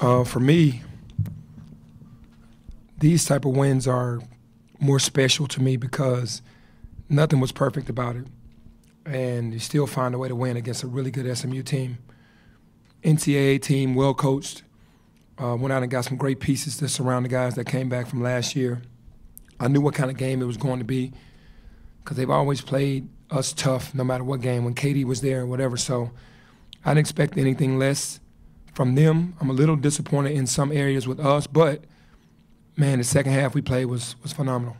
Uh, for me, these type of wins are more special to me because nothing was perfect about it, and you still find a way to win against a really good SMU team, NCAA team, well coached. Uh, went out and got some great pieces to surround the guys that came back from last year. I knew what kind of game it was going to be because they've always played us tough no matter what game when Katie was there or whatever. So I didn't expect anything less from them. I'm a little disappointed in some areas with us, but man, the second half we played was was phenomenal.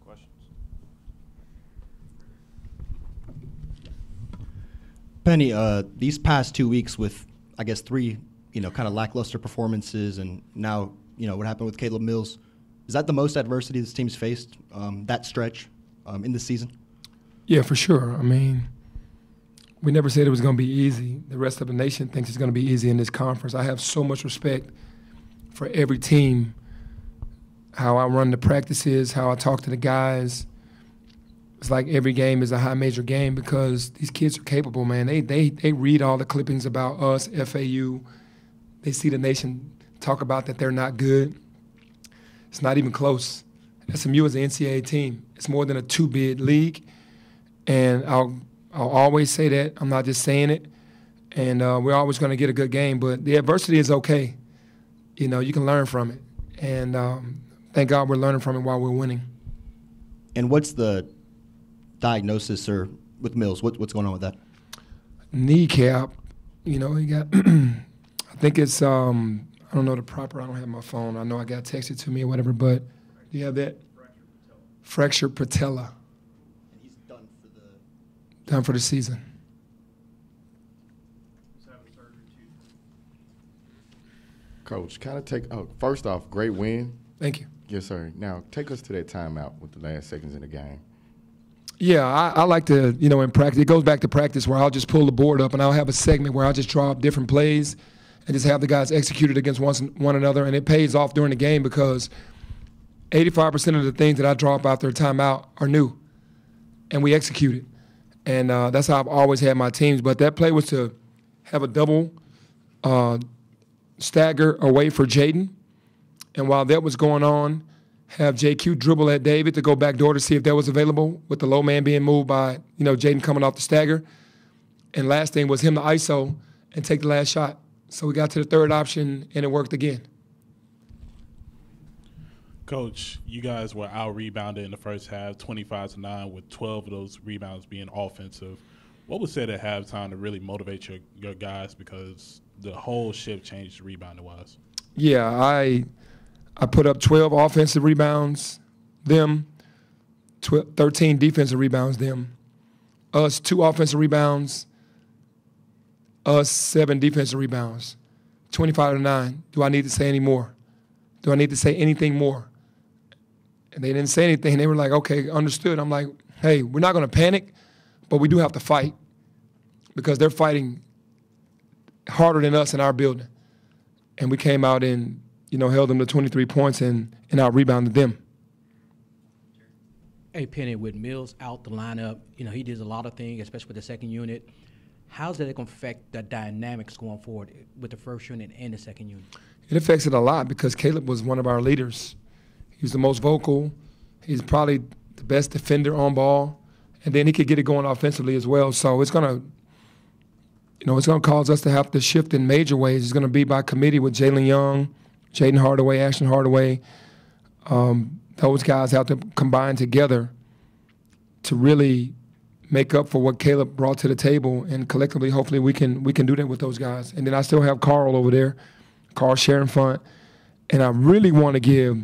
Questions? Penny, uh, these past two weeks with, I guess, three, you know, kind of lackluster performances, and now, you know, what happened with Caleb Mills, is that the most adversity this team's faced um, that stretch um, in the season? Yeah, for sure. I mean, we never said it was going to be easy. The rest of the nation thinks it's going to be easy in this conference. I have so much respect for every team, how I run the practices, how I talk to the guys. It's like every game is a high major game because these kids are capable, man. They they they read all the clippings about us, FAU. They see the nation talk about that they're not good. It's not even close. SMU is an NCAA team. It's more than a two bid league, and I'll I'll always say that. I'm not just saying it, and uh, we're always going to get a good game. But the adversity is okay. You know, you can learn from it, and um, thank God we're learning from it while we're winning. And what's the diagnosis or with Mills? What, what's going on with that? Kneecap. You know, he got. I think it's. Um, I don't know the proper. I don't have my phone. I know I got texted to me or whatever. But do you have that? Fracture patella. Done for Done for the season. Coach, kind of take. Oh, first off, great win. Thank you. Yes, sir. Now take us to that timeout with the last seconds in the game. Yeah, I, I, like to, you know, in practice, it goes back to practice where I'll just pull the board up and I'll have a segment where I'll just draw up different plays and just have the guys execute it against one, one another. And it pays off during the game because 85% of the things that I draw up after a timeout are new and we execute it. And uh, that's how I've always had my teams. But that play was to have a double uh, stagger away for Jaden. And while that was going on, have JQ dribble at David to go back door to see if that was available with the low man being moved by, you know, Jaden coming off the stagger. And last thing was him to ISO and take the last shot. So we got to the third option and it worked again. Coach, you guys were out rebounded in the first half, 25 to 9, with 12 of those rebounds being offensive. What was said at halftime to really motivate your, your guys because the whole shift changed rebounding wise? Yeah, I I put up 12 offensive rebounds, them, 12, 13 defensive rebounds, them, us two offensive rebounds, us seven defensive rebounds, 25 to 9. Do I need to say any more? Do I need to say anything more? And they didn't say anything. They were like, okay, understood. I'm like, hey, we're not going to panic, but we do have to fight because they're fighting harder than us in our building. And we came out and you know, held them to 23 points and, and out rebounded them. Hey, Penny, with Mills out the lineup, you know, he does a lot of things, especially with the second unit. How's that going to affect the dynamics going forward with the first unit and the second unit? It affects it a lot because Caleb was one of our leaders. He was the most vocal. He's probably the best defender on ball. And then he could get it going offensively as well. So it's going to, you know, it's to cause us to have to shift in major ways. It's going to be by committee with Jalen Young, Jayden Hardaway, Ashton Hardaway, um, those guys have to combine together to really make up for what Caleb brought to the table, and collectively, hopefully, we can we can do that with those guys. And then I still have Carl over there, Carl Cherenfant, and I really want to give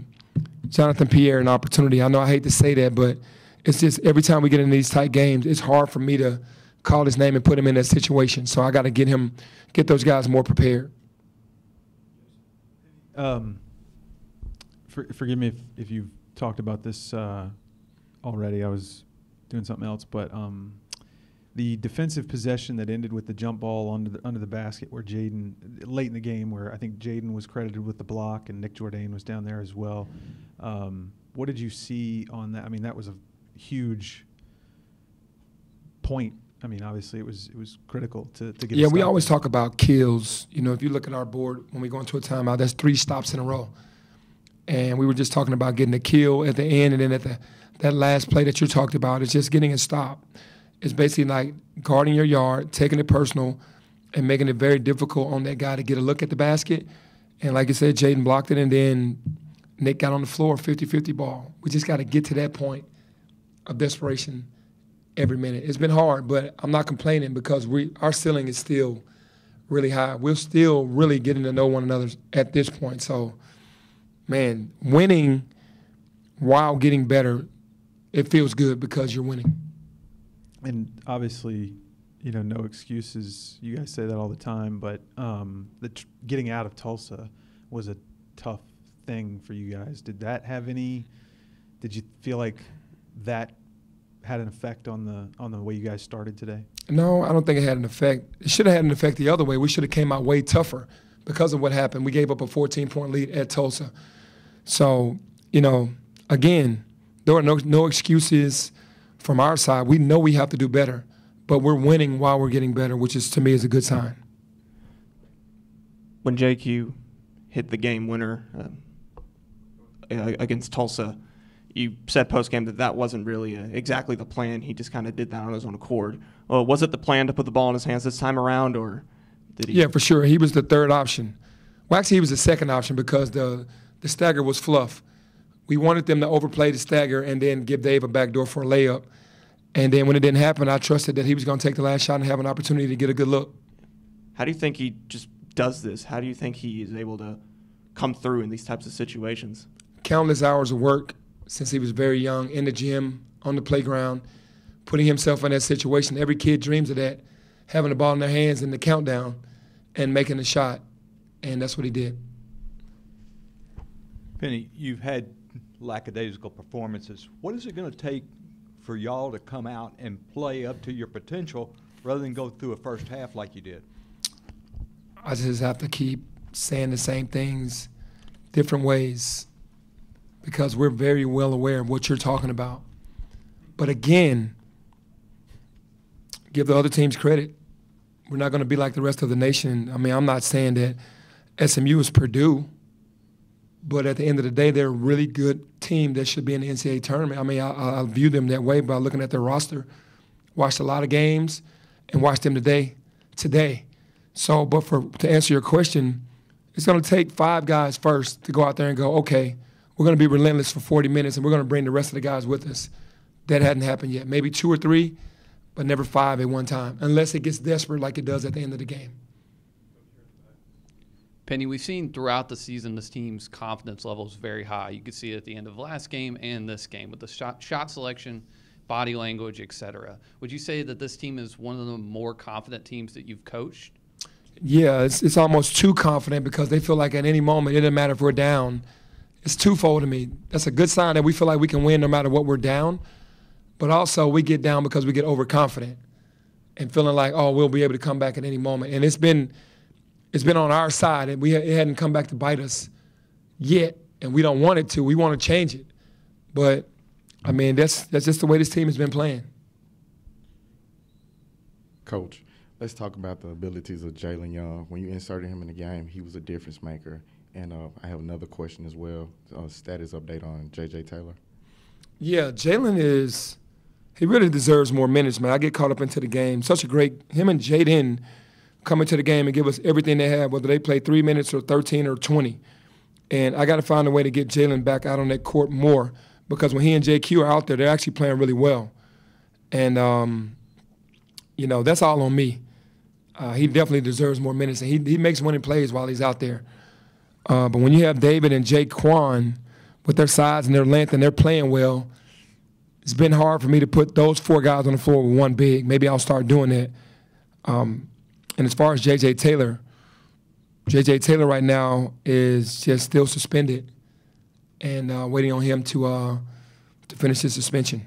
Jonathan Pierre an opportunity. I know I hate to say that, but it's just every time we get in these tight games, it's hard for me to call his name and put him in that situation. So I got to get him, get those guys more prepared. Um, for, forgive me if, if you've talked about this uh, already. I was doing something else, but um, the defensive possession that ended with the jump ball under the, under the basket, where Jaden late in the game, where I think Jaden was credited with the block and Nick Jourdain was down there as well. Um, what did you see on that? I mean, that was a huge point I mean, obviously it was it was critical to, to get. Yeah, we always talk about kills. You know, if you look at our board when we go into a timeout, that's three stops in a row. And we were just talking about getting a kill at the end, and then at the that last play that you talked about is just getting a stop. It's basically like guarding your yard, taking it personal, and making it very difficult on that guy to get a look at the basket. And like I said, Jaden blocked it, and then Nick got on the floor, 50-50 ball. We just got to get to that point of desperation every minute. It's been hard, but I'm not complaining because we our ceiling is still really high. We're still really getting to know one another at this point. So, man, winning while getting better, it feels good because you're winning. And obviously, you know, no excuses. You guys say that all the time, but um, the tr- getting out of Tulsa was a tough thing for you guys. Did that have any? Did you feel like that had an effect on the on the way you guys started today? No, I don't think it had an effect. It should have had an effect the other way. We should have came out way tougher because of what happened. We gave up a 14 point lead at Tulsa. So, you know, again, there are no no excuses from our side. We know we have to do better, but we're winning while we're getting better, which is to me is a good sign. when JQ hit the game winner um, uh, against Tulsa, you said post game that that wasn't really uh, exactly the plan. He just kind of did that on his own accord. Was it the plan to put the ball in his hands this time around, or did he? Yeah, for sure. He was the third option. Well, actually, he was the second option because the the stagger was fluff. We wanted them to overplay the stagger and then give Dave a backdoor for a layup. And then when it didn't happen, I trusted that he was going to take the last shot and have an opportunity to get a good look. How do you think he just does this? How do you think he is able to come through in these types of situations? Countless hours of work since he was very young in the gym, on the playground, putting himself in that situation. Every kid dreams of that, having the ball in their hands in the countdown and making a shot. And that's what he did. Penny, you've had lackadaisical performances. What is it going to take for y'all to come out and play up to your potential rather than go through a first half like you did? I just have to keep saying the same things different ways because we're very well aware of what you're talking about. But again, give the other teams credit. We're not going to be like the rest of the nation. I mean, I'm not saying that SMU is Purdue, but at the end of the day, they're a really good team that should be in the NCAA tournament. I mean, I, I view them that way by looking at their roster. Watched a lot of games and watched them today. Today, so, but for to answer your question, it's going to take five guys first to go out there and go, okay, we're going to be relentless for 40 minutes, and we're going to bring the rest of the guys with us. That hadn't happened yet. Maybe two or three, but never five at one time, unless it gets desperate like it does at the end of the game. Penny, we've seen throughout the season this team's confidence level is very high. You could see it at the end of the last game and this game with the shot, shot selection, body language, etc. Would you say that this team is one of the more confident teams that you've coached? Yeah, it's, it's almost too confident because they feel like at any moment, it doesn't matter if we're down. It's twofold to me. That's a good sign that we feel like we can win no matter what we're down, but also we get down because we get overconfident and feeling like, oh, we'll be able to come back at any moment. And it's been it's been on our side, and we it hadn't come back to bite us yet, and we don't want it to. We want to change it, but I mean that's that's just the way this team has been playing. Coach, let's talk about the abilities of Jalen Young. When you inserted him in the game, he was a difference maker. And uh, I have another question as well. Status update on J.J. Taylor. Yeah, Jalen is. He really deserves more minutes, man. I get caught up into the game. Such a great him and Jaden come into the game and give us everything they have, whether they play three minutes or 13 or 20. And I got to find a way to get Jalen back out on that court more because when he and JQ are out there, they're actually playing really well. And um, you know that's all on me. Uh, he definitely deserves more minutes, and he he makes winning plays while he's out there. Uh, but when you have David and Jaykwon with their size and their length and they're playing well, it's been hard for me to put those four guys on the floor with one big. Maybe I'll start doing that. Um, and as far as J.J. Taylor, J.J. Taylor right now is just still suspended and uh, waiting on him to uh, to finish his suspension.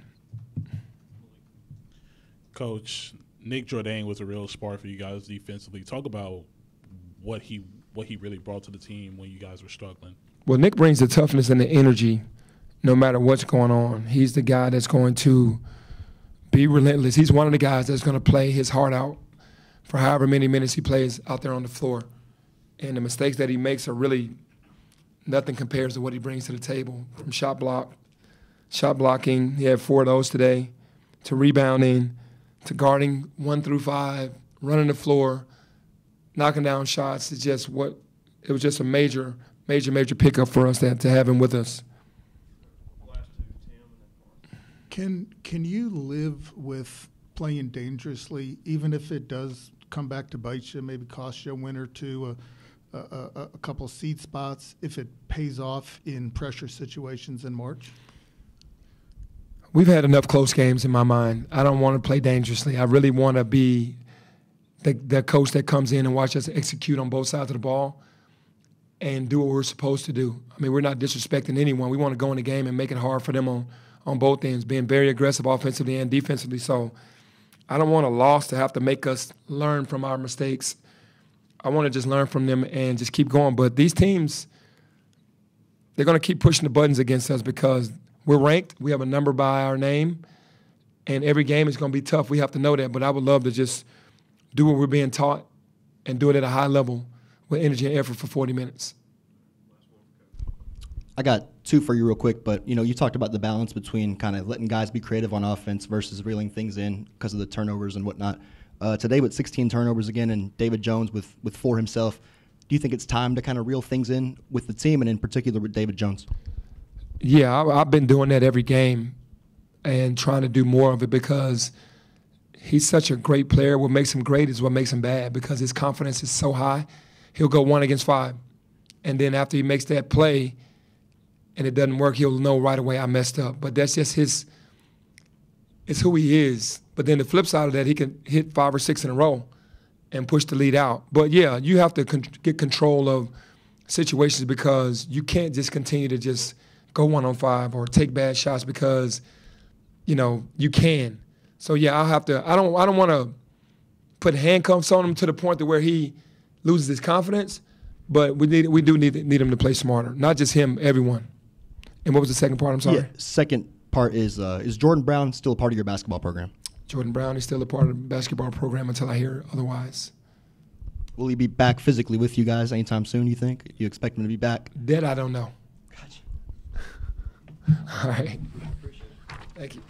Coach Nick Jourdain was a real spark for you guys defensively. Talk about what he what he really brought to the team when you guys were struggling. Well, Nick brings the toughness and the energy no matter what's going on. He's the guy that's going to be relentless. He's one of the guys that's going to play his heart out for however many minutes he plays out there on the floor. And the mistakes that he makes are really nothing compares to what he brings to the table from shot block, shot blocking. He had four of those today, to rebounding, to guarding one through five, running the floor, knocking down shots. is just what it was just a major, major, major pickup for us to, to have him with us. Can can you live with playing dangerously, even if it does come back to bite you, maybe cost you a win or two, a, a, a, a couple seed spots, if it pays off in pressure situations in March? We've had enough close games in my mind. I don't want to play dangerously. I really want to be the, the coach that comes in and watch us execute on both sides of the ball and do what we're supposed to do. I mean, we're not disrespecting anyone. We want to go in the game and make it hard for them on, on both ends, being very aggressive offensively and defensively. So I don't want a loss to have to make us learn from our mistakes. I want to just learn from them and just keep going. But these teams, they're going to keep pushing the buttons against us because we're ranked. We have a number by our name, and every game is going to be tough. We have to know that. But I would love to just do what we're being taught and do it at a high level with energy and effort for 40 minutes. I got two for you real quick, but you know, you talked about the balance between kind of letting guys be creative on offense versus reeling things in because of the turnovers and whatnot. Uh, today with 16 turnovers again, and David Jones with with four himself. Do you think it's time to kind of reel things in with the team, and in particular with David Jones? Yeah, I, I've been doing that every game and trying to do more of it because he's such a great player. What makes him great is what makes him bad because his confidence is so high. He'll go one against five. And then after he makes that play and it doesn't work, he'll know right away I messed up. But that's just his, it's who he is. But then the flip side of that, he can hit five or six in a row and push the lead out. But yeah, you have to con- get control of situations because you can't just continue to just go one on five or take bad shots because, you know, you can. So yeah, I'll have to. I don't. I don't want to put handcuffs on him to the point to where he loses his confidence. But we need. We do need need him to play smarter. Not just him. Everyone. And what was the second part? I'm sorry. Yeah. Second part is uh, is Jordan Brown still a part of your basketball program? Jordan Brown is still a part of the basketball program until I hear otherwise. Will he be back physically with you guys anytime soon? You think? You expect him to be back? That I don't know. Gotcha. All right. Thank you.